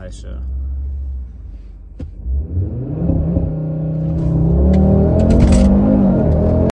还是